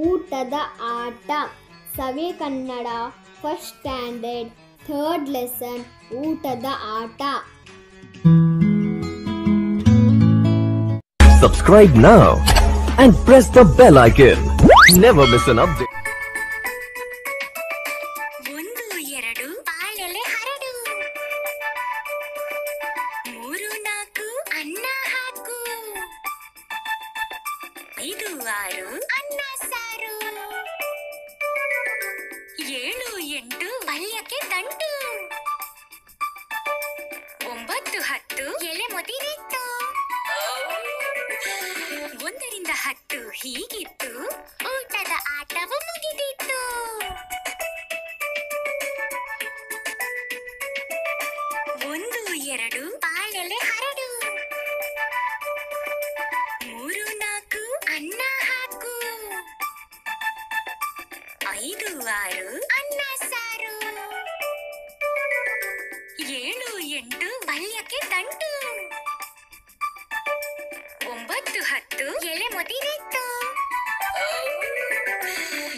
ಊಟದ ಆಟ Savi Kannada first standard third lesson ಊಟದ ಆಟ Subscribe now and press the bell icon. Never miss an update. ಐದು ಆರು ಅನ್ನ ಸಾರು. ಏಳು ಎಂಟು. ಬಲ್ಯಕ್ಕೆ ದಂಟು ಒಂಬತ್ತು ಹತ್ತು. ಎಲೆ ಮುದಿರಿತ್ತು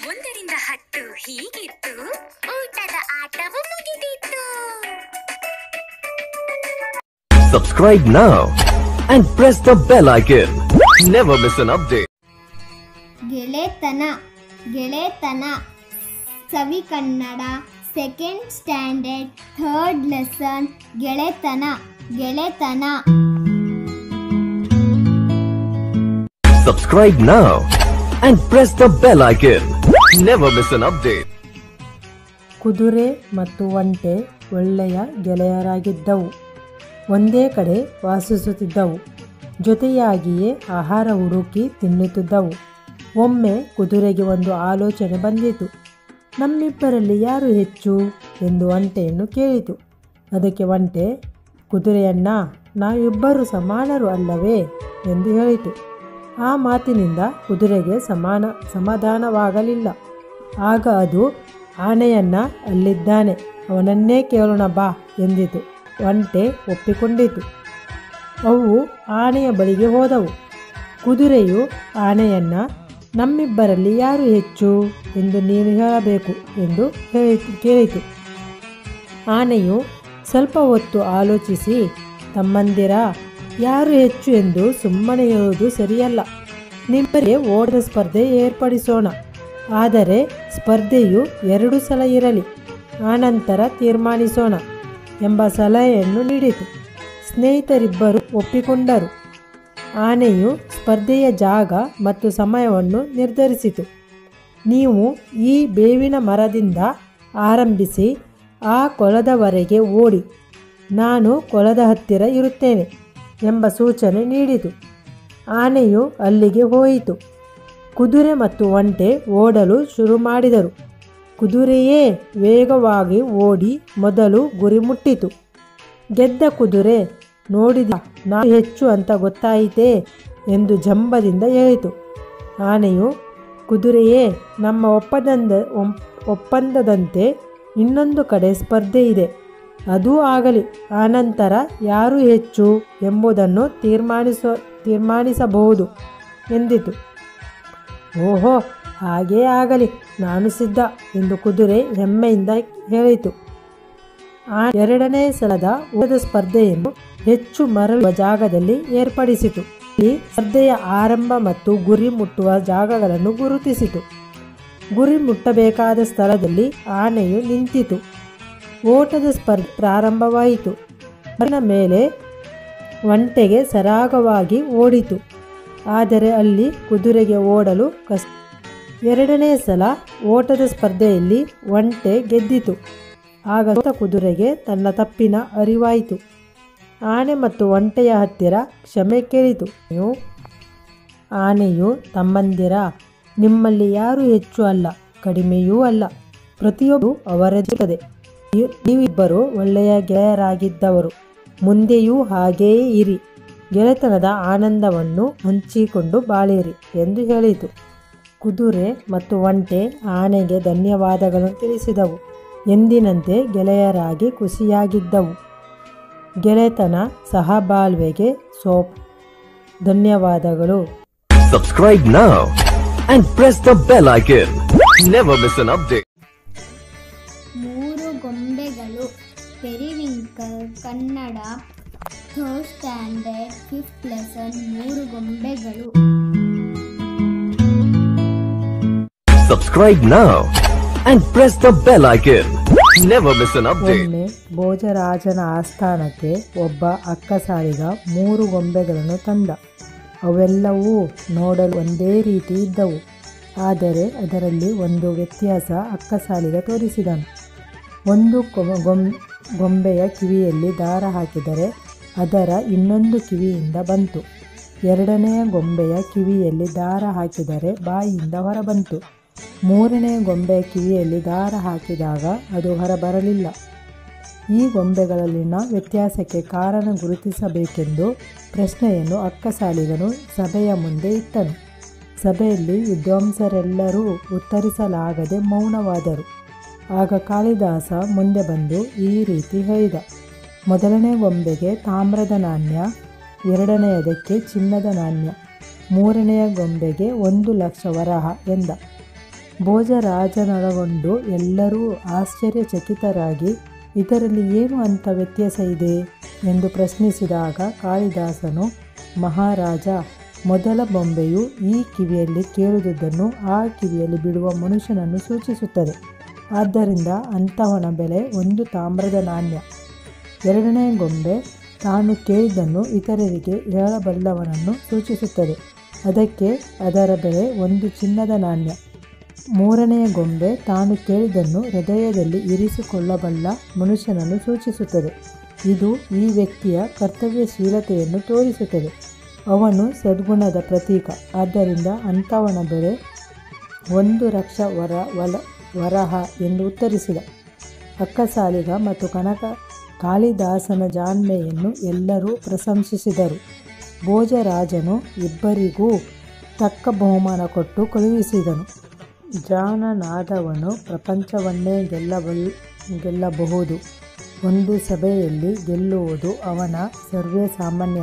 ಒಂದರಿಂದ ಹತ್ತು ಹೀಗಿತ್ತು. ಊಟದ ಆಟವು ಮುಗಿದಿತ್ತು. Subscribe now and press the bell icon. Never miss an update. ಗೆಳೆತನ. ಗೆಳೆತನ ಸವಿ Kannada second standard third lesson ಗೆಳೆತನ ಗೆಳೆತನ Subscribe now and press the bell icon. Never miss an update. ಕುದುರೆ ಮತ್ತು ಒಂಟೆ ಒಳ್ಳೆಯ ಗೆಳೆಯರಾಗಿದ್ದವು ಒಂದೇ ಕಡೆ ವಾಸಿಸುತ್ತಿದ್ದವು ಜೊತೆಯಾಗಿಯೇ ಆಹಾರ ಹುಡುಕಿ ತಿನ್ನುತ್ತಿದ್ದವು ಒಮ್ಮೆ ಕುದುರೆಗೆ ಒಂದು ಆಲೋಚನೆ ಬಂದಿತು. ನಮ್ಮಿಬ್ಬರಲ್ಲಿ ಯಾರು ಹೆಚ್ಚು ಎಂದು ಒಂಟೆಯನ್ನು ಕೇಳಿತು. ಅದಕ್ಕೆ ಒಂಟೆ ಕುದುರೆಯನ್ನ ನಾವಿಬ್ಬರು ಸಮಾನರು ಅಲ್ಲವೇ? ಎಂದು ಹೇಳಿತು. ಆ ಮಾತಿನಿಂದ ಕುದುರೆಗೆ ಸಮಾನ, ಸಮಾಧಾನವಾಗಲಿಲ್ಲ. ಆಗ ಅದು ಆನೆಯನ್ನ ಅಲ್ಲಿದ್ದಾನೆ, ಅವನನ್ನೇ ಕೇಳೋಣ ಬಾ ಎಂದಿತು. ಒಂಟೆ ಒಪ್ಪಿಕೊಂಡಿತು. ಅವು ಆನೆಯ ಬಳಿಗೆ ಹೋದವು. ಕುದುರೆಯು ಆನೆಯನ್ನ ನಮ್ಮಿಬ್ಬರಲ್ಲಿ ಯಾರು ಹೆಚ್ಚು ಎಂದು ನೀನು ಹೇಳಬೇಕು ಎಂದು ಕೇಳಿತು. ಆನೆಯು ಸ್ವಲ್ಪ ಹೊತ್ತು ಆಲೋಚಿಸಿ, ತಮ್ಮಂದಿರ, ಯಾರು ಹೆಚ್ಚು ಎಂದು ಸುಮ್ಮನೆ ಹೇಳುವುದು ಸರಿಯಲ್ಲ. ನಿಮ್ಮರಿಗೆ ಓಟದ ಸ್ಪರ್ಧೆ ಏರ್ಪಡಿಸೋಣ. ಆದರೆ ಸ್ಪರ್ಧೆಯು ಎರಡು ಸಲ ಇರಲಿ, ಆನಂತರ ತೀರ್ಮಾನಿಸೋಣ ಎಂಬ ಸಲಹೆಯನ್ನು ನೀಡಿತು. ಸ್ನೇಹಿತರಿಬ್ಬರು ಒಪ್ಪಿಕೊಂಡರು. ಆನೆಯು ಸ್ಪರ್ಧೆಯ ಜಾಗ ಮತ್ತು ಸಮಯವನ್ನು ನಿರ್ಧರಿಸಿತು. ನೀವು ಈ ಬೇವಿನ ಮರದಿಂದ ಆರಂಭಿಸಿ ಆ ಕೊಳದವರೆಗೆ ಓಡಿ. ನಾನು ಕೊಳದ ಹತ್ತಿರ ಇರುತ್ತೇನೆ ಎಂಬ ಸೂಚನೆ ನೀಡಿತು. ಆನೆಯು ಅಲ್ಲಿಗೆ ಹೋಯಿತು. ಕುದುರೆ ಮತ್ತು ಒಂಟೆ ಓಡಲು ಶುರು ಮಾಡಿದರು. ಕುದುರೆಯೇ, ವೇಗವಾಗಿ ಓಡಿ ಮೊದಲು ಗುರಿ ಮುಟ್ಟಿತು. ಗೆದ್ದ ಕುದುರೆ, ನೋಡಿದ, ನಾನು ಹೆಚ್ಚು ಅಂತ ಗೊತ್ತಾಯಿತೇ? ಎಂದು ಜಂಬದಿಂದ ಹೇಳಿತು. ಆನೆಯು, ಕುದುರೆಯೇ, ನಮ್ಮ ಒಪ್ಪಂದ ಒಪ್ಪಂದದಂತೆ ಇನ್ನೊಂದು ಕಡೆ ಸ್ಪರ್ಧೆ ಇದೆ. ಅದೂ ಆಗಲಿ ಆನಂತರ ಯಾರು ಹೆಚ್ಚು ಎಂಬುದನ್ನು ತೀರ್ಮಾನಿಸ, ತೀರ್ಮಾನಿಸಬಹುದು, ಎಂದಿತು. ಓಹೋ, ಹಾಗೇ ಆಗಲಿ, ನಾನು ಸಿದ್ಧ, ಎಂದು ಕುದುರೆ ಹೆಮ್ಮೆಯಿಂದ ಹೇಳಿತು. ಆ ಎರಡನೇ ಸಲದ ಓದ ಸ್ಪರ್ಧೆಯನ್ನು ಹೆಚ್ಚು ಮರಳುವ ಜಾಗದಲ್ಲಿ ಏರ್ಪಡಿಸಿತು. ಸ್ಪರ್ಧೆಯ ಆರಂಭ ಮತ್ತು ಗುರಿ ಮುಟ್ಟುವ ಜಾಗಗಳನ್ನು ಗುರುತಿಸಿತು. ಗುರಿ ಮುಟ್ಟಬೇಕಾದ ಸ್ಥಳದಲ್ಲಿ ಆನೆಯು ನಿಂತಿತು. ಓಟದ ಸ್ಪರ್ಧೆ ಪ್ರಾರಂಭವಾಯಿತು. ಅದರ ಮೇಲೆ ಒಂಟೆಗೆ ಸರಾಗವಾಗಿ ಓಡಿತು. ಆದರೆ ಅಲ್ಲಿ ಕುದುರೆಗೆ ಓಡಲು ಕಷ್ಟ. ಎರಡನೇ ಸಲ ಓಟದ ಸ್ಪರ್ಧೆಯಲ್ಲಿ ಒಂಟೆ ಗೆದ್ದಿತು. ಆಗ ಕುದುರೆಗೆ ತನ್ನ ತಪ್ಪಿನ ಅರಿವಾಯಿತು. ಆನೆ ಮತ್ತು ಒಂಟೆಯ ಹತ್ತಿರ ಕ್ಷಮೆ ಕೇಳಿತು. ಆನೆಯು ತಮ್ಮಂದಿರ, ನಿಮ್ಮಲ್ಲಿ ಯಾರು ಹೆಚ್ಚು ಅಲ್ಲ, ಕಡಿಮೆಯೂ ಅಲ್ಲ, ಪ್ರತಿಯೊಬ್ಬರು ಅವರದಿರುತ್ತದೆ ನೀವು- ನೀವಿಬ್ಬರು ಒಳ್ಳೆಯ ಗೆಳೆಯರಾಗಿದ್ದವರು, ಮುಂದೆಯೂ ಹಾಗೆಯೇ ಇರಿ. ಗೆಳೆತನದ ಆನಂದವನ್ನು ಹಂಚಿಕೊಂಡು ಬಾಳಿರಿ ಎಂದು ಹೇಳಿತು. ಕುದುರೆ ಮತ್ತು ಒಂಟೆ ಆನೆಗೆ ಧನ್ಯವಾದಗಳನ್ನು ತಿಳಿಸಿದವು. ಎಂದಿನಂತೆ ಗೆಳೆಯರಾಗಿ ಖುಷಿಯಾಗಿದ್ದವು. ಗೆಳೆತನ ಸಹಬಾಳ್ವೆಗೆ ಸೋಪ್. ಧನ್ಯವಾದಗಳು. Subscribe now and press the bell icon never miss ಮೂರು ಗೊಂಬೆಗಳು periwinkle Kannada standard fifth lesson ಮೂರು ಗೊಂಬೆಗಳು. Subscribe now and press the bell icon ಒಮ್ಮೆ ಭೋಜರಾಜನ ಆಸ್ಥಾನಕ್ಕೆ ಒಬ್ಬ ಅಕ್ಕಸಾಲಿಗ ಮೂರು ಗೊಂಬೆಗಳನ್ನು ತಂದ. ಅವೆಲ್ಲವೂ ನೋಡಲು ಒಂದೇ ರೀತಿ ಇದ್ದವು. ಆದರೆ ಅದರಲ್ಲಿ ಒಂದು ವ್ಯತ್ಯಾಸ ಅಕ್ಕಸಾಲಿಗ ತೋರಿಸಿದನು. ಒಂದು ಗೊಂಬೆಯ ಕಿವಿಯಲ್ಲಿ ದಾರ ಹಾಕಿದರೆ ಅದರ ಇನ್ನೊಂದು ಕಿವಿಯಿಂದ ಬಂತು. ಎರಡನೆಯ ಗೊಂಬೆಯ ಕಿವಿಯಲ್ಲಿ ದಾರ ಹಾಕಿದರೆ ಬಾಯಿಯಿಂದ ಹೊರಬಂತು. ಮೂರನೆಯ ಗೊಂಬೆ ಕಿವಿಯಲ್ಲಿ ದಾರ ಹಾಕಿದಾಗ ಅದು ಹೊರಬರಲಿಲ್ಲ. ಈ ಗೊಂಬೆಗಳಲ್ಲಿನ ವ್ಯತ್ಯಾಸಕ್ಕೆ ಕಾರಣ ಗುರುತಿಸಬೇಕೆಂದು ಪ್ರಶ್ನೆಯನ್ನು ಅಕ್ಕಸಾಲಿಗನು ಸಭೆಯ ಮುಂದೆ ಇಟ್ಟನು. ಸಭೆಯಲ್ಲಿ ವಿದ್ವಾಂಸರೆಲ್ಲರೂ ಉತ್ತರಿಸಲಾಗದೆ ಮೌನವಾದರು. ಆಗ ಕಾಳಿದಾಸ ಮುಂದೆ ಬಂದು ಈ ರೀತಿ ಹೇಳಿದ. ಮೊದಲನೇ ಗೊಂಬೆಗೆ ತಾಮ್ರದ ನಾಣ್ಯ, ಎರಡನೆಯದಕ್ಕೆ ಚಿನ್ನದ ನಾಣ್ಯ, ಮೂರನೆಯ ಗೊಂಬೆಗೆ ಒಂದು ಲಕ್ಷ ವರಹ ಎಂದ. ಭೋಜರಾಜನೊಳಗೊಂಡು ಎಲ್ಲರೂ ಆಶ್ಚರ್ಯಚಕಿತರಾಗಿ, ಇದರಲ್ಲಿ ಏನು ಅಂತ ವ್ಯತ್ಯಾಸ ಇದೆ? ಎಂದು ಪ್ರಶ್ನಿಸಿದಾಗ ಕಾಳಿದಾಸನು, ಮಹಾರಾಜ, ಮೊದಲ ಬೊಂಬೆಯು ಈ ಕಿವಿಯಲ್ಲಿ ಕೇಳುವುದನ್ನು ಆ ಕಿವಿಯಲ್ಲಿ ಬಿಡುವ ಮನುಷ್ಯನನ್ನು ಸೂಚಿಸುತ್ತದೆ. ಆದ್ದರಿಂದ ಅಂತಹವನ ಬೆಲೆ ಒಂದು ತಾಮ್ರದ ನಾಣ್ಯ. ಎರಡನೇ ಗೊಂಬೆ ತಾನು ಕೇಳಿದ್ದನ್ನು ಇತರರಿಗೆ ಹೇಳಬಲ್ಲವನನ್ನು ಸೂಚಿಸುತ್ತದೆ. ಅದಕ್ಕೆ ಅದರ ಬೆಲೆ ಒಂದು ಚಿನ್ನದ ನಾಣ್ಯ. ಮೂರನೆಯ ಗೊಂಬೆ ತಾನು ಕೇಳಿದನ್ನು ಹೃದಯದಲ್ಲಿ ಇರಿಸಿಕೊಳ್ಳಬಲ್ಲ ಮನುಷ್ಯನನ್ನು ಸೂಚಿಸುತ್ತದೆ. ಇದು ಈ ವ್ಯಕ್ತಿಯ ಕರ್ತವ್ಯಶೀಲತೆಯನ್ನು ತೋರಿಸುತ್ತದೆ. ಅವನು ಸದ್ಗುಣದ ಪ್ರತೀಕ. ಆದ್ದರಿಂದ ಅಂಥವನ ಬೆಲೆ ಒಂದು ರಕ್ಷ ವರ, ವಲ, ವರಹ ಎಂದು ಉತ್ತರಿಸಿದ. ಅಕ್ಕಸಾಲಿಗ ಮತ್ತು ಕನಕ ಕಾಳಿದಾಸನ ಜಾಣ್ಮೆಯನ್ನು ಎಲ್ಲರೂ ಪ್ರಶಂಸಿಸಿದರು. ಭೋಜರಾಜನು ಇಬ್ಬರಿಗೂ ತಕ್ಕ ಬಹುಮಾನ ಕೊಟ್ಟು ಕಳುಹಿಸಿದನು. ಜಾಣನಾದವನು ಪ್ರಪಂಚವನ್ನೇ ಗೆಲ್ಲಬಲ್ ಗೆಲ್ಲಬಹುದು. ಒಂದು ಸಭೆಯಲ್ಲಿ ಗೆಲ್ಲುವುದು ಅವನ ಸರ್ವೇ ಸಾಮಾನ್ಯ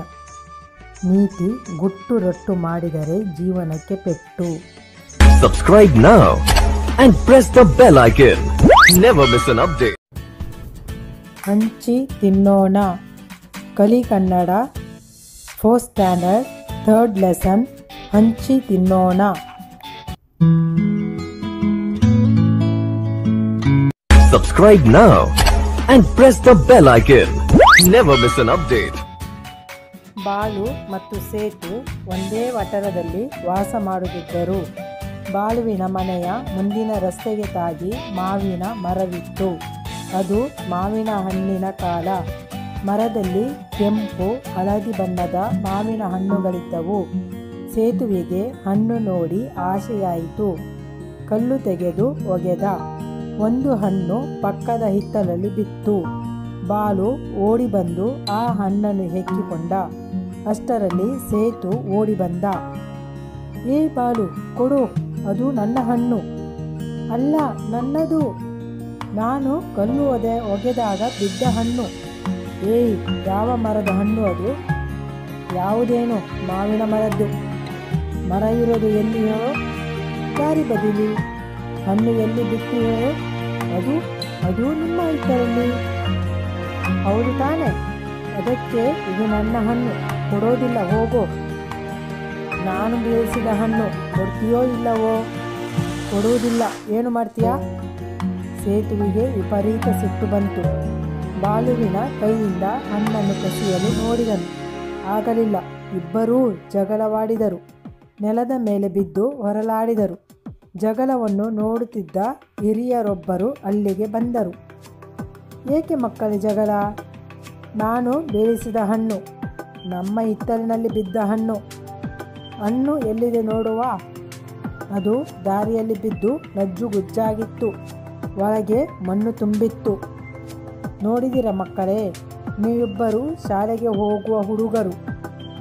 ನೀತಿ. ಗುಟ್ಟು ರಟ್ಟು ಮಾಡಿದರೆ ಜೀವನಕ್ಕೆ ಪೆಟ್ಟು. Subscribe now and press the bell icon. Never miss an update. ಹಂಚಿ ತಿನ್ನೋಣ. ಕಲಿ Kannada fourth standard third lesson ಹಂಚಿ ತಿನ್ನೋಣ. Subscribe now and press the bell icon. Never miss an update. ಬಾಳು ಮತ್ತು ಸೇತು ಒಂದೇ ವಟರದಲ್ಲಿ ವಾಸ ಮಾಡುತ್ತಿದ್ದರು. ಬಾಳುವಿನ ಮನೆಯ ಮುಂದಿನ ರಸ್ತೆಗೆ ತಾಗಿ ಮಾವಿನ ಮರವಿತ್ತು. ಅದು ಮಾವಿನ ಹಣ್ಣಿನ ಕಾಲ. ಮರದಲ್ಲಿ ಕೆಂಪು, ಹಳದಿ ಬಣ್ಣದ ಮಾವಿನ ಹಣ್ಣುಗಳಿದ್ದವು. ಸೇತುವೆಗೆ ಹಣ್ಣು ನೋಡಿ ಆಸೆಯಾಯಿತು. ಕಲ್ಲು ತೆಗೆದು ಒಗೆದ. ಒಂದು ಹಣ್ಣು ಪಕ್ಕದ ಹಿತ್ತಲಲ್ಲಿ ಬಿತ್ತು. ಬಾಲು ಓಡಿ ಬಂದು ಆ ಹಣ್ಣನ್ನು ಹೆಕ್ಕಿಕೊಂಡ. ಅಷ್ಟರಲ್ಲಿ ಸೇತು ಓಡಿ ಬಂದ ಏ ಬಾಲು, ಕೊಡು, ಅದು ನನ್ನ ಹಣ್ಣು. ಅಲ್ಲ, ನನ್ನದು. ನಾನು ಕಲ್ಲು ಒದೆ ಒಗೆದಾಗ ಬಿದ್ದ ಹಣ್ಣು. ಏಯ್, ಯಾವ ಮರದ ಹಣ್ಣು ಅದು? ಯಾವುದೇನು ಮಾವಿನ ಮರದ್ದು. ಮರ ಇರೋದು ಎಲ್ಲಿಯೋ ದಾರಿ ಬದಿಲಿ. ಹಣ್ಣು ಎಲ್ಲಿ ಬಿತ್ತು ಅದು ಅದು ನಿಮ್ಮ ಇತರಲ್ಲಿ ಹೌದು ತಾನೆ. ಅದಕ್ಕೆ ಇದು ನನ್ನ ಹಣ್ಣು. ಕೊಡೋದಿಲ್ಲ, ಹೋಗೋ. ನಾನು ಬೇಯಿಸಿದ ಹಣ್ಣು ಕೊಡ್ತೀಯೋ ಇಲ್ಲವೋ? ಕೊಡುವುದಿಲ್ಲ ಏನು ಮಾಡ್ತೀಯಾ? ಸೇತುವೆಗೆ ವಿಪರೀತ ಸಿಟ್ಟು ಬಂತು. ಬಾಲುವಿನ ಕೈಯಿಂದ ಹಣ್ಣನ್ನು ಕಸಿಯಲು ನೋಡಿದನು. ಆಗಲಿಲ್ಲ. ಇಬ್ಬರೂ ಜಗಳವಾಡಿದರು. ನೆಲದ ಮೇಲೆ ಬಿದ್ದು ಹೊರಲಾಡಿದರು. ಜಗಳವನ್ನು ನೋಡುತ್ತಿದ್ದ ಹಿರಿಯರೊಬ್ಬರು ಅಲ್ಲಿಗೆ ಬಂದರು. ಏಕೆ ಮಕ್ಕಳ ಜಗಳ? ನಾನು ಬೇಯಿಸಿದ ಹಣ್ಣು, ನಮ್ಮ ಹಿತ್ತಲಿನಲ್ಲಿ ಬಿದ್ದ ಹಣ್ಣು. ಹಣ್ಣು ಎಲ್ಲಿದೆ ನೋಡುವ? ಅದು ದಾರಿಯಲ್ಲಿ ಬಿದ್ದು ನಜ್ಜುಗುಜ್ಜಾಗಿತ್ತು ಒಳಗೆ ಮಣ್ಣು ತುಂಬಿತ್ತು. ನೋಡಿದಿರ ಮಕ್ಕಳೇ, ನೀವಿಬ್ಬರು ಶಾಲೆಗೆ ಹೋಗುವ ಹುಡುಗರು.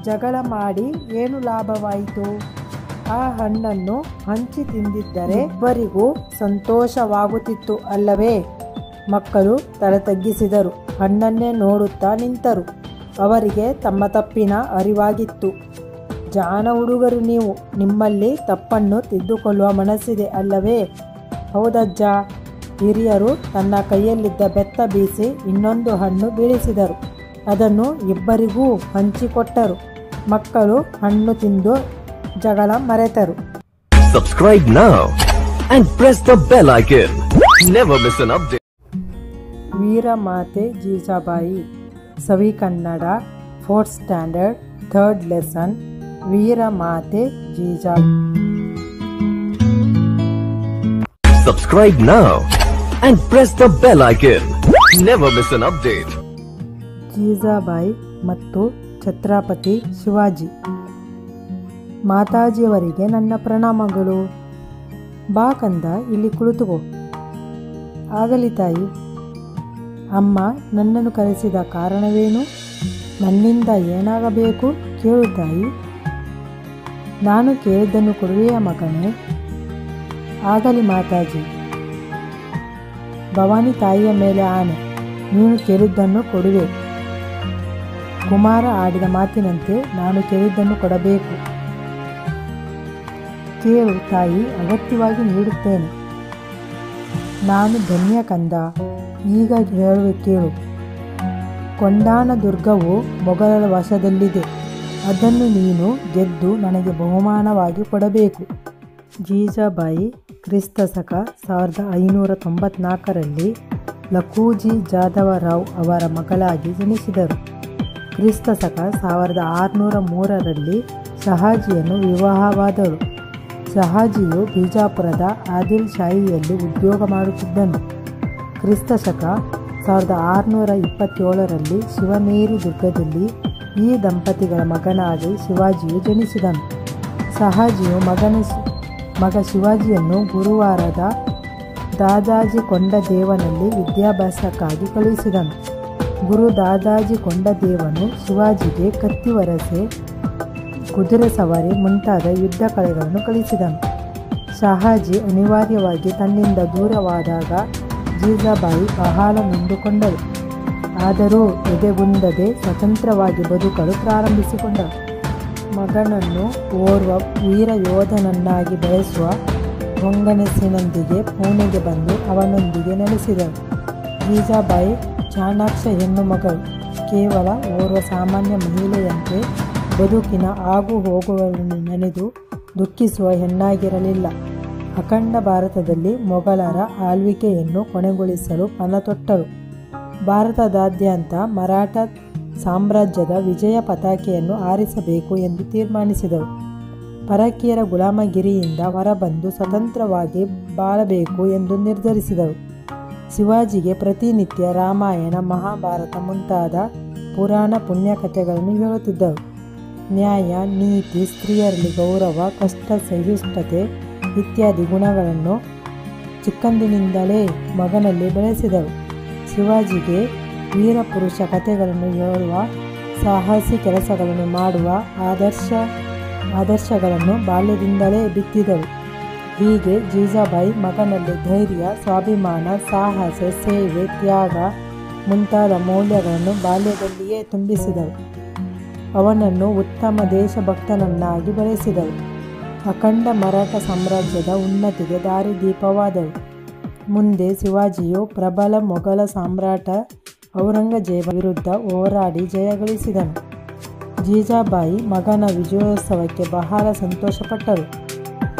ಜಗಳ ಮಾಡಿ ಏನು ಲಾಭವಾಯಿತು? ಆ ಹಣ್ಣನ್ನು ಹಂಚಿ ತಿಂದಿದ್ದರೆ ಇಬ್ಬರಿಗೂ ಸಂತೋಷವಾಗುತ್ತಿತ್ತು ಅಲ್ಲವೇ? ಮಕ್ಕಳು ತಲೆ ತಗ್ಗಿಸಿದರು ಹಣ್ಣನ್ನೇ ನೋಡುತ್ತಾ ನಿಂತರು. ಅವರಿಗೆ ತಮ್ಮ ತಪ್ಪಿನ ಅರಿವಾಗಿತ್ತು. ಜಾನ ಹುಡುಗರು ನೀವು. ನಿಮ್ಮಲ್ಲಿ ತಪ್ಪನ್ನು ತಿದ್ದುಕೊಳ್ಳುವ ಮನಸ್ಸಿದೆ ಅಲ್ಲವೇ? ಹೌದಜ್ಜ. ಹಿರಿಯರು ತನ್ನ ಕೈಯಲ್ಲಿದ್ದ ಬೆತ್ತ ಬೀಸಿ ಇನ್ನೊಂದು ಹಣ್ಣು ಬೀಳಿಸಿದರು. ಅದನ್ನು ಇಬ್ಬರಿಗೂ ಹಂಚಿಕೊಟ್ಟರು. ಮಕ್ಕಳು ಹಣ್ಣು ತಿಂದು ಜಗಳ ಮರೆತರು Subscribe now and press the bell icon. Never miss an update. ವೀರಮಾತೆ Jijabai Savi Kannada fourth standard third lesson ವೀರಮಾತೆ Jija Subscribe now and press the bell icon. Never miss an update. Jijabai ಮತ್ತು ಛತ್ರಪತಿ ಶಿವಾಜಿ ಮಾತಾಜಿಯವರಿಗೆ ನನ್ನ ಪ್ರಣಾಮಗಳು. ಬಾ ಕಂದ, ಇಲ್ಲಿ ಕುಳಿತುಕೋ ಆಗಲಿ ತಾಯಿ. ಅಮ್ಮ, ನನ್ನನ್ನು ಕರೆಸಿದ ಕಾರಣವೇನು? ನನ್ನಿಂದ ಏನಾಗಬೇಕು? ಕೇಳು ತಾಯಿ. ನಾನು ಕೇಳಿದ್ದನ್ನು ಕೊಡುವೆಯ ಮಗನೇ? ಆಗಲಿ ಮಾತಾಜಿ. ಭವಾನಿ ತಾಯಿಯ ಮೇಲೆ ಆನೆ. ನೀನು ಕೇಳಿದ್ದನ್ನು ಕೊಡುವೆ. ಕುಮಾರ ಆಡಿದ ಮಾತಿನಂತೆ ನಾನು ಕೇಳಿದ್ದನ್ನು ಕೊಡಬೇಕು. ಕೇಳು ತಾಯಿ ಅಗತ್ಯವಾಗಿ ನೀಡುತ್ತೇನೆ. ನಾನು ಧನ್ಯ ಕಂದ, ಈಗ ಹೇಳುವ ಕೇಳು. ಕೊಂಡಾನ ದುರ್ಗವು ಮೊಘಲರ ವಶದಲ್ಲಿದೆ. ಅದನ್ನು ನೀನು ಗೆದ್ದು ನನಗೆ ಬಹುಮಾನವಾಗಿ ಕೊಡಬೇಕು. ಜೀಜಾಬಾಯಿ ಕ್ರಿಸ್ತ ಶಕ ಸಾವಿರದ ಐನೂರ ತೊಂಬತ್ನಾಲ್ಕರಲ್ಲಿ ಲಖೂಜಿ ಜಾಧವರಾವ್ ಅವರ ಮಗಳಾಗಿ ಜನಿಸಿದರು. ಕ್ರಿಸ್ತ ಶಕ ಸಾವಿರದ ಆರುನೂರ ಮೂರರಲ್ಲಿ ಶಹಾಜಿಯನ್ನು ವಿವಾಹವಾದಳು ಶಹಾಜಿಯು ಬಿಜಾಪುರದ ಆದಿಲ್ ಶಾಹಿಯಲ್ಲಿ ಉದ್ಯೋಗ ಮಾಡುತ್ತಿದ್ದನು. ಕ್ರಿಸ್ತ ಶಕ ಸಾವಿರದ ಆರುನೂರ ಇಪ್ಪತ್ತೇಳರಲ್ಲಿ ಶಿವಮೇರಿ ದುರ್ಗದಲ್ಲಿ ಈ ದಂಪತಿಗಳ ಮಗನಾಗಿ ಶಿವಾಜಿಯು ಜನಿಸಿದನು. ಶಹಾಜಿಯು ಮಗನ ಮಗ ಶಿವಾಜಿಯನ್ನು ಗುರುವಾರದ ದಾದಾಜಿ ಕೊಂಡದೇವನಲ್ಲಿ ವಿದ್ಯಾಭ್ಯಾಸಕ್ಕಾಗಿ ಕಳುಹಿಸಿದನು. ಗುರು ದಾದಾಜಿ ಕೊಂಡದೇವನು ಶಿವಾಜಿಗೆ ಕತ್ತಿವರಸೆ ಕುದುರೆ ಸವಾರಿ ಮುಂತಾದ ಯುದ್ಧ ಕಲೆಗಳನ್ನು ಕಲಿಸಿದನು. ಶಹಾಜಿ ಅನಿವಾರ್ಯವಾಗಿ ತನ್ನಿಂದ ದೂರವಾದಾಗ ಜೀಜಾಬಾಯಿ ಬಹಳ ನೊಂದುಕೊಂಡರು. ಆದರೂ ಎದೆಗುಂದದೆ ಸ್ವತಂತ್ರವಾಗಿ ಬದುಕಲು ಪ್ರಾರಂಭಿಸಿಕೊಂಡರು. ಮಗನನ್ನು ಓರ್ವ ವೀರ ಯೋಧನನ್ನಾಗಿ ಬೆಳೆಸುವ ಹೊಂಗನಸಿನೊಂದಿಗೆ ಪುಣೆಗೆ ಬಂದು ಅವನೊಂದಿಗೆ ನೆಲೆಸಿದರು ಜೀಜಾಬಾಯಿ ಚಾಣಾಕ್ಷ ಹೆಣ್ಣು ಮಗಳು. ಕೇವಲ ಓರ್ವ ಸಾಮಾನ್ಯ ಮಹಿಳೆಯಂತೆ ಬದುಕಿನ ಆಗು ಹೋಗುಗಳನ್ನು ನೆನೆದು ದುಃಖಿಸುವ ಹೆಣ್ಣಾಗಿರಲಿಲ್ಲ. ಅಖಂಡ ಭಾರತದಲ್ಲಿ ಮೊಘಲರ ಆಳ್ವಿಕೆಯನ್ನು ಕೊನೆಗೊಳಿಸಲು ಪಣತೊಟ್ಟರು ಭಾರತದಾದ್ಯಂತ ಮರಾಠ ಸಾಮ್ರಾಜ್ಯದ ವಿಜಯ ಪತಾಕೆಯನ್ನು ಆರಿಸಬೇಕು ಎಂದು ತೀರ್ಮಾನಿಸಿದರು. ಪರಕೀಯರ ಗುಲಾಮಗಿರಿಯಿಂದ ಹೊರಬಂದು ಸ್ವತಂತ್ರವಾಗಿ ಬಾಳಬೇಕು ಎಂದು ನಿರ್ಧರಿಸಿದರು. ಶಿವಾಜಿಗೆ ಪ್ರತಿನಿತ್ಯ ರಾಮಾಯಣ, ಮಹಾಭಾರತ ಮುಂತಾದ ಪುರಾಣ ಪುಣ್ಯಕಥೆಗಳನ್ನು ಹೇಳುತ್ತಿದ್ದರು. ನ್ಯಾಯ, ನೀತಿ, ಸ್ತ್ರೀಯರಲ್ಲಿ ಗೌರವ, ಕಷ್ಟ, ಸಹಿಷ್ಣುತೆ ಇತ್ಯಾದಿ ಗುಣಗಳನ್ನು ಚಿಕ್ಕಂದಿನಿಂದಲೇ ಮಗನಲ್ಲಿ ಬೆಳೆಸಿದರು ಶಿವಾಜಿಗೆ ವೀರಪುರುಷ ಕಥೆಗಳನ್ನು ಹೇಳುವ ಸಾಹಸಿ ಕೆಲಸಗಳನ್ನು ಮಾಡುವ ಆದರ್ಶ, ಆದರ್ಶಗಳನ್ನು ಬಾಲ್ಯದಿಂದಲೇ ಬಿತ್ತಿದರು ಹೀಗೆ ಜೀಜಾಬಾಯಿ ಮಗನಲ್ಲಿ ಧೈರ್ಯ, ಸ್ವಾಭಿಮಾನ, ಸಾಹಸ, ಸೇವೆ, ತ್ಯಾಗ ಮುಂತಾದ ಮೌಲ್ಯಗಳನ್ನು ಬಾಲ್ಯದಲ್ಲಿಯೇ ತುಂಬಿಸಿದರು ಅವನನ್ನು ಉತ್ತಮ ದೇಶಭಕ್ತನನ್ನಾಗಿ ಬೆಳೆಸಿದರು ಅಖಂಡ ಮರಾಠ ಸಾಮ್ರಾಜ್ಯದ ಉನ್ನತಿಗೆ ದಾರಿದೀಪವಾದವು ಮುಂದೆ ಶಿವಾಜಿಯು ಪ್ರಬಲ ಮೊಘಲ ಸಾಮ್ರಾಟ ಔರಂಗಜೇಬ ವಿರುದ್ಧ ಹೋರಾಡಿ ಜಯಗಳಿಸಿದನು. ಜೀಜಾಬಾಯಿ ಮಗನ ವಿಜಯೋತ್ಸವಕ್ಕೆ ಬಹಳ ಸಂತೋಷಪಟ್ಟರು.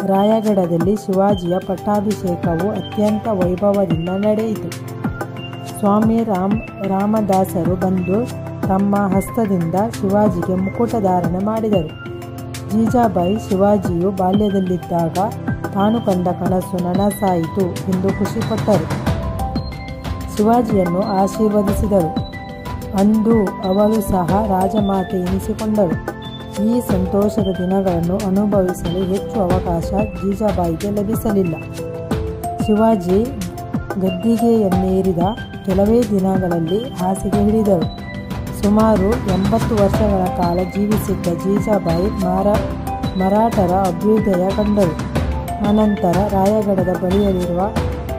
ರಾಯಗಢದಲ್ಲಿ ಶಿವಾಜಿಯ ಪಟ್ಟಾಭಿಷೇಕವು ಅತ್ಯಂತ ವೈಭವದಿಂದ ನಡೆಯಿತು. ಸ್ವಾಮಿ ರಾಮ್, ರಾಮದಾಸರು ಬಂದು ತಮ್ಮ ಹಸ್ತದಿಂದ ಶಿವಾಜಿಗೆ ಮುಕುಟ ಧಾರಣೆ ಮಾಡಿದರು. ಜೀಜಾಬಾಯಿ ಶಿವಾಜಿಯು ಬಾಲ್ಯದಲ್ಲಿದ್ದಾಗ ತಾನು ಕಂಡ ಕನಸು ನನಸಾಯಿತು ಎಂದು ಖುಷಿಪಟ್ಟರು. ಶಿವಾಜಿಯನ್ನು ಆಶೀರ್ವದಿಸಿದರು. ಅಂದು ಅವರು ಸಹ ರಾಜಮಾತೆ ಎನಿಸಿಕೊಂಡರು ಈ ಸಂತೋಷದ ದಿನಗಳನ್ನು ಅನುಭವಿಸಲು ಹೆಚ್ಚು ಅವಕಾಶ ಜೀಜಾಬಾಯಿಗೆ ಲಭಿಸಲಿಲ್ಲ. ಶಿವಾಜಿ ಗದ್ದಿಗೆಯನ್ನೇರಿದ ಕೆಲವೇ ದಿನಗಳಲ್ಲಿ ಹಾಸಿಗೆ ಹಿಡಿದರು. ಸುಮಾರು ಎಂಬತ್ತು ವರ್ಷಗಳ ಕಾಲ ಜೀವಿಸಿದ್ದ ಜೀಜಾಬಾಯಿ ಮಾರ ಮರಾಠರ ಅಭ್ಯುದಯ ಕಂಡರು ಅನಂತರ ರಾಯಗಢದ ಬಳಿಯಲ್ಲಿರುವ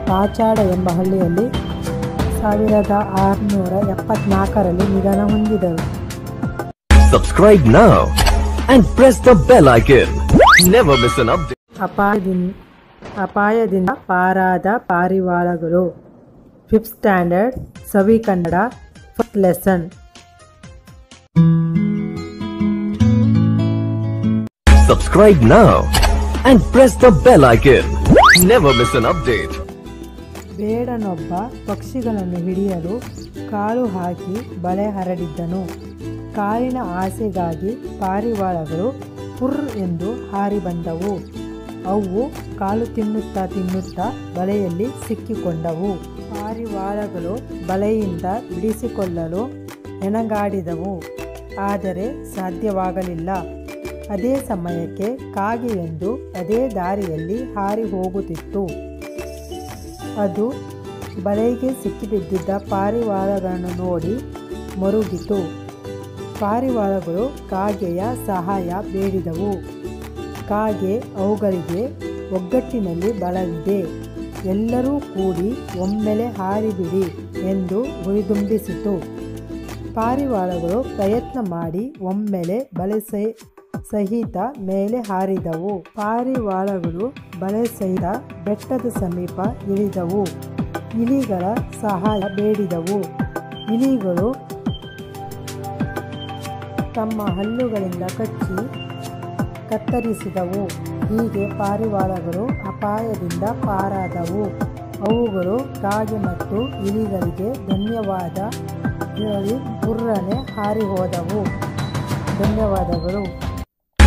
ಪಾಚಾಡ ಎಂಬ ಹಳ್ಳಿಯಲ್ಲಿ ಸಾವಿರದ ಆರುನೂರ ಎಪ್ಪತ್ನಾಲ್ಕರಲ್ಲಿ ನಿಧನ ಹೊಂದಿದರು subscribe now and press the bell icon. Never miss an update. ಅಪಾಯದಿಂದ ಅಪಾಯದಿಂದ ಪಾರಾದ ಪಾರಿವಾಳಗಳು fifth standard Savi Kannada first lesson Subscribe now and press the bell icon. Never miss an update. ಬೇಡನೊಬ್ಬ ಪಕ್ಷಿಗಳನ್ನು ಹಿಡಿಯಲು ಕಾಲು ಹಾಕಿ ಬಲೆ ಹರಡಿದ್ದನು. ಕಾಲಿನ ಆಸೆಗಾಗಿ ಪಾರಿವಾಳಗಳು ಪುರ್ ಎಂದು ಹಾರಿ ಬಂದವು. ಅವು ಕಾಲು ತಿನ್ನುತ್ತಾ ತಿನ್ನುತ್ತಾ ಬಲೆಯಲ್ಲಿ ಸಿಕ್ಕಿಕೊಂಡವು. ಪಾರಿವಾಳಗಳು ಬಲೆಯಿಂದ ಬಿಡಿಸಿಕೊಳ್ಳಲು ಹೆಣಗಾಡಿದವು ಆದರೆ ಸಾಧ್ಯವಾಗಲಿಲ್ಲ. ಅದೇ ಸಮಯಕ್ಕೆ ಕಾಗೆಯೊಂದು ಅದೇ ದಾರಿಯಲ್ಲಿ ಹಾರಿ ಹೋಗುತ್ತಿತ್ತು ಅದು ಬಲೆಗೆ ಸಿಕ್ಕಿಬಿದ್ದಿದ್ದ ಪಾರಿವಾಳಗಳನ್ನು ನೋಡಿ ಮರುಗಿತು. ಪಾರಿವಾಳಗಳು ಕಾಗೆಯ ಸಹಾಯ ಬೇಡಿದವು. ಕಾಗೆ ಅವುಗಳಿಗೆ ಒಗ್ಗಟ್ಟಿನಲ್ಲಿ ಬಲವಿದೆ ಎಲ್ಲರೂ ಕೂಡಿ ಒಮ್ಮೆಲೆ ಹಾರಿಬಿಡಿ ಎಂದು ಹುರಿದುಂಬಿಸಿತು. ಪಾರಿವಾಳಗಳು ಪ್ರಯತ್ನ ಮಾಡಿ ಒಮ್ಮೆಲೆ ಬಲೆ ಸಹಿ ಸಹಿತ ಮೇಲೆ ಹಾರಿದವು. ಪಾರಿವಾಳಗಳು ಬಳೆ ಸಹಿತ ಬೆಟ್ಟದ ಸಮೀಪ ಇಳಿದವು. ಇಲಿಗಳ ಸಹಾಯ ಬೇಡಿದವು. ಇಲಿಗಳು ತಮ್ಮ ಹಲ್ಲುಗಳಿಂದ ಕಚ್ಚಿ ಕತ್ತರಿಸಿದವು. ಹೀಗೆ ಪಾರಿವಾಳಗಳು ಅಪಾಯದಿಂದ ಪಾರಾದವು. ಅವುಗಳು ಕಾಗೆ ಮತ್ತು ಇಲಿಗಳಿಗೆ ಧನ್ಯವಾದ ಹೇಳಿ ಹಾರಿ ಹೋದವು ಧನ್ಯವಾದಗಳು.